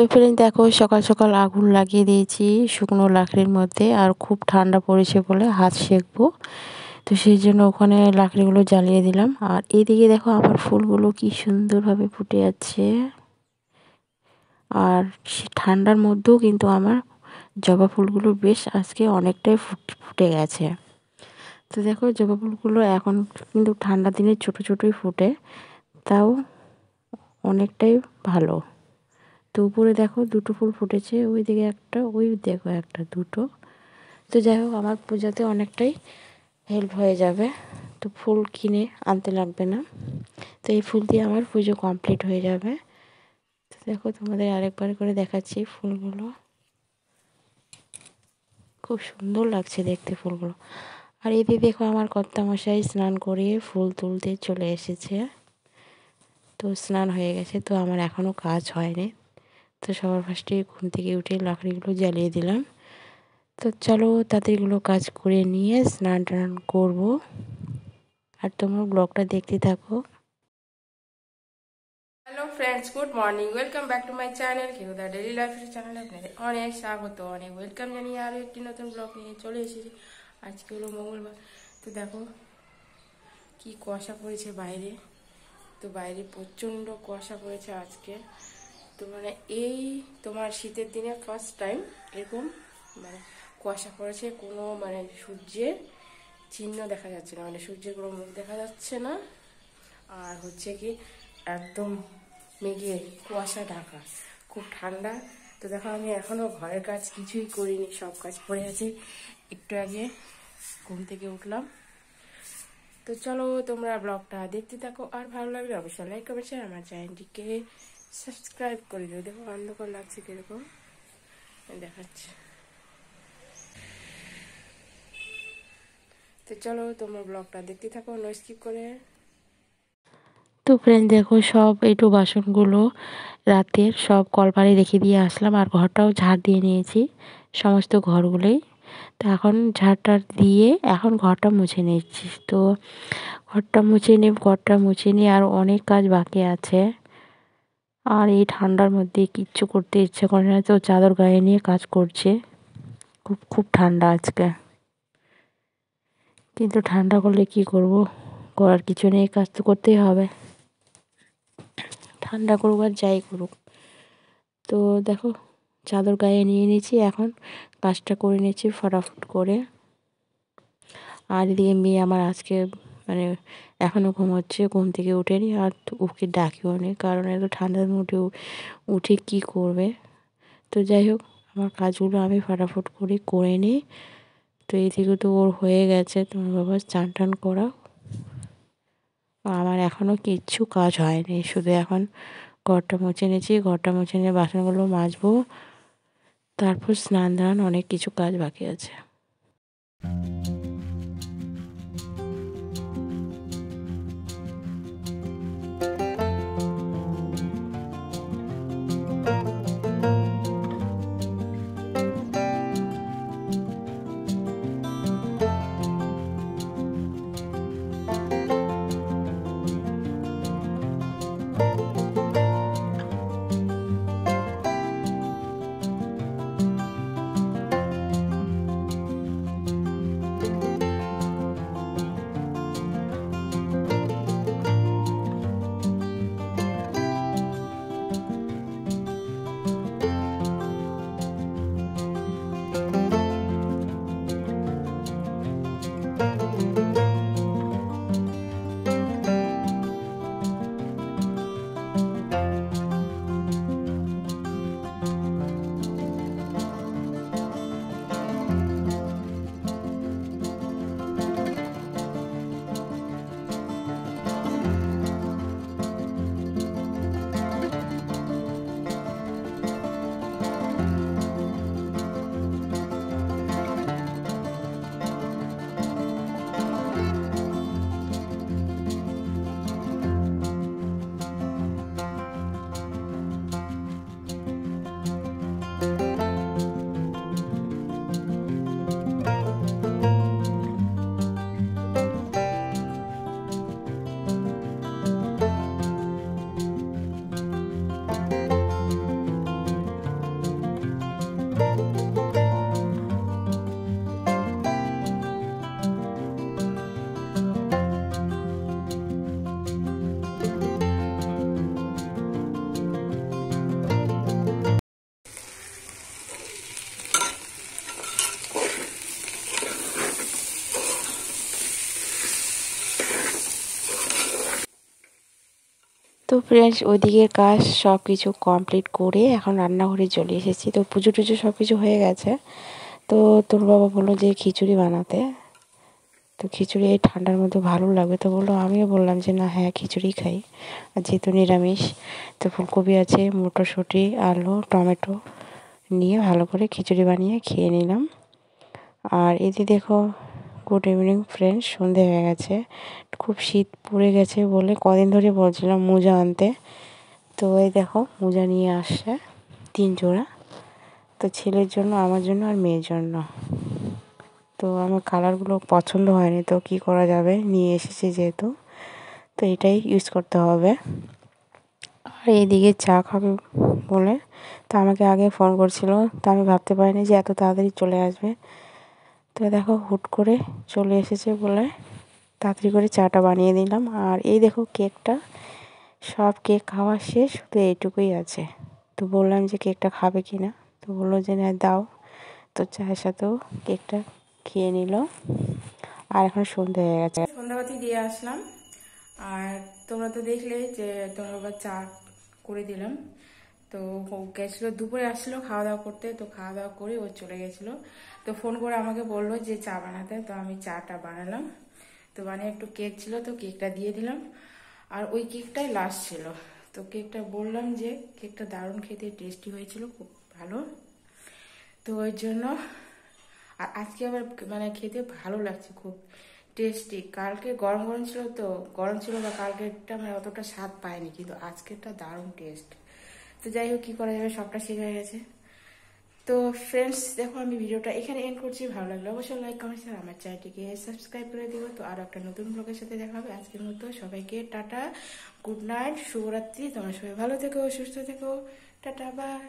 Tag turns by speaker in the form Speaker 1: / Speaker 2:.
Speaker 1: তো ফ্রেন্ড দেখো সকাল সকাল আগুন লাগিয়ে দিয়েছি শুকনো লাকড়ির মধ্যে আর খুব ঠান্ডা পড়েছে বলে হাত সেঁকবো। তো সেই জন্য ওখানে লাকড়িগুলো জ্বালিয়ে দিলাম। আর এদিকে দেখো আমার ফুলগুলো কি সুন্দরভাবে ফুটে যাচ্ছে। আর ঠান্ডার মধ্যেও কিন্তু আমার জবা ফুলগুলো বেশ আজকে অনেকটাই ফুটে গেছে। তো দেখো জবা ফুলগুলো এখন কিন্তু ঠান্ডা দিনে ছোট ছোটোই ফুটে, তাও অনেকটাই ভালো। তো উপরে দেখো দুটো ফুল ফুটেছে ওই দিকে একটা, ওই দেখো একটা, দুটো। তো যাই হোক, আমার পূজাতে অনেকটাই হেল্প হয়ে যাবে। তো ফুল কিনে আনতে লাগবে না। তো এই ফুল দিয়ে আমার পুজো কমপ্লিট হয়ে যাবে। তো দেখো তোমাদের আরেকবার করে দেখাচ্ছি ফুলগুলো। খুব সুন্দর লাগছে দেখতে ফুলগুলো। আর এদিকে দেখো আমার কর্তামশাই স্নান করিয়ে ফুল তুলতে চলে এসেছে। তো স্নান হয়ে গেছে, তো আমার এখনও কাজ হয়নি। তো সবার ফার্স্টে ঘুম থেকে উঠে লাকড়িগুলো জ্বালিয়ে দিলাম। তো চলো তাদেরগুলো কাজ করে নিয়ে স্নান টান করব। আর তোমার ব্লগটা দেখতে থাকো।
Speaker 2: Hello friends, good morning, welcome back to my channel কেউ দা ডেলি লাইফের চ্যানেলে আপনাদের অনেক স্বাগত, অনেক ওয়েলকাম জানিয়ে আরও একটি নতুন ব্লগ নিয়ে চলে এসেছি। আজকে হলো মঙ্গলবার, তো দেখো কি কুয়াশা পড়েছে বাইরে, তো বাইরে প্রচণ্ড কুয়াশা পড়েছে আজকে। তো মানে এই তোমার শীতের দিনে ফার্স্ট টাইম এরকম মানে কুয়াশা পড়েছে, কোনো মানে সূর্যের চিহ্ন দেখা যাচ্ছে না মানে সূর্যের কোনো মুখ দেখা যাচ্ছে না। আর হচ্ছে কি একদম মেঘে কুয়াশা ঢাকা, খুব ঠান্ডা। তো দেখো আমি এখনও ঘরের কাজ কিছুই করিনি, সব কাজ পড়ে আছে। একটু আগে ঘুম থেকে উঠলাম। তো চলো তোমরা ব্লগটা দেখতে থাকো, আর ভালো লাগলে অবশ্যই লাইক কমেন্ট আমার চ্যানেলটিকে সাবস্ক্রাইব করে দিও, দেখো অন্ধকার লাগছে কীরকম। দেখাচ্ছে। তো চলো তোমার ব্লগটা দেখতে থাকো নো স্কিপ করে।
Speaker 1: তো ফ্রেন্ড দেখো সব একটু বাসনগুলো রাতের সব কলপারে রেখে দিয়ে আসলাম, আর ঘরটাও ঝাড় দিয়ে নিয়েছি, সমস্ত ঘরগুলোই। তো এখন ঝাড়টা দিয়ে এখন ঘরটা মুছে নিচ্ছি। তো ঘরটা মুছে নিয়ে ঘরটা মুছে নিয়ে আর অনেক কাজ বাকি আছে। আর এই ঠান্ডার মধ্যে কিচ্ছু করতে ইচ্ছে করে না, তো চাদর গায়ে নিয়ে কাজ করছে। খুব খুব ঠান্ডা আজকে। কিন্তু ঠান্ডা করলে কি করব? করার কিছু নেই, কাজ তো করতেই হবে। ঠান্ডা করুক আর যাই করুক। তো দেখো, চাদর গায়ে নিয়ে নিয়েছি, এখন কাজটা করে নিয়েছি ফটাফট করে। আর এদিকে মেয়ে আমার আজকে মানে এখনও ঘুমোচ্ছে, ঘুম থেকে উঠেনি আর ওকে ডাকিও নি কারণ এত ঠান্ডার মধ্যে উঠে কি করবে। তো যাই হোক, আমার কাজগুলো আমি ফটাফট করে করে নিই। তো এই এদিকে তো ওর হয়ে গেছে তোমার বাবা চান টান করা আমার এখনও কিচ্ছু কাজ হয়নি, শুধু এখন ঘরটা মুছে নিয়েছি ঘরটা মুছে নিয়ে বাসনগুলো মাজবো, তারপর স্নান দান অনেক কিছু কাজ বাকি আছে। তো ফ্রেন্ডস ওইদিকের কাজ সব কিছু কমপ্লিট করে এখন রান্নাঘরে চলে এসেছি। তো পুজো টুজো সব কিছু হয়ে গেছে। তো তোর বাবা বলল যে খিচুড়ি বানাতে। তো খিচুড়ি এই ঠান্ডার মধ্যে ভালো লাগবে। তো বলল, আমিও বললাম যে না হ্যাঁ খিচুড়ি খাই। আর যেহেতু নিরামিষ, তো ফুলকপি আছে, মটরশুঁটি, আলু, টমেটো নিয়ে ভালো করে খিচুড়ি বানিয়ে খেয়ে নিলাম। আর এদি দেখো গুড ইভিনিং ফ্রেন্ডস সন্ধে হয়ে গেছে। খুব শীত পড়ে গেছে বলে কদিন ধরে বলছিলাম মোজা আনতে। তো এই দেখো, মোজা নিয়ে আসছে তিন জোড়া। তো ছেলের জন্য, আমার জন্য আর মেয়ের জন্য। তো আমার কালারগুলো পছন্দ হয়নি, তো কি করা যাবে? নিয়ে এসেছি যেহেতু। তো এটাই ইউজ করতে হবে। আর এইদিকে চা খাবে বলে তো আমাকে আগে ফোন করছিল। তো আমি ভাবতে পারিনি যে এত তাড়াতাড়ি চলে আসবে। তো দেখো হুট করে চলে এসেছে বলে তাড়াতাড়ি করে চাটা বানিয়ে দিলাম আর এই দেখো কেকটা, সব কেক খাওয়া শেষ, শুধু এইটুকুই আছে। তো বললাম যে কেকটা খাবে কি না তো বলল যে না দাও। তো চায়ের সাথেও কেকটা খেয়ে নিল। আর এখন সন্ধে হয়ে গেছে।
Speaker 2: সন্ধ্যাবাতি দিয়ে আসলাম। আর তোমরা তো দেখলে যে তোমরা চা করে দিলাম। তো ও গেছিল, দুপুরে আসলো খাওয়া দাওয়া করতে, তো খাওয়া দাওয়া করে ও চলে গেছিল। তো ফোন করে আমাকে বলল যে চা বানাতে, তো আমি চাটা বানালাম। তো বানিয়ে একটু কেক ছিল, তো কেকটা দিয়ে দিলাম। আর ওই কেকটাই লাস্ট ছিল। তো কেকটা বললাম যে কেকটা দারুণ খেতে টেস্টি হয়েছিল, খুব ভালো। তো ওই জন্য আর আজকে আবার মানে খেতে ভালো লাগছে, খুব টেস্টি কালকে গরম গরম ছিল তো, গরম ছিল বা কালকেরটা মানে অতটা স্বাদ পায়নি কিন্তু আজকেরটা দারুণ টেস্ট তো যাই হোক, কী করা যাবে, সবটা শেষ হয়ে গেছে। তো ফ্রেন্ডস দেখো আমি ভিডিওটা এখানে এন্ড করছি। ভালো লাগল অবশ্যই লাইক কমেন্ট আর আমার চ্যানেলটিকে সাবস্ক্রাইব করে দিব তো আরও একটা নতুন ব্লগের সাথে দেখা হবে। আজকের মতো সবাইকে টাটা গুড নাইট শুভরাত্রি। তোমার সবাই ভালো থেকো, সুস্থ থেকো। Tata bye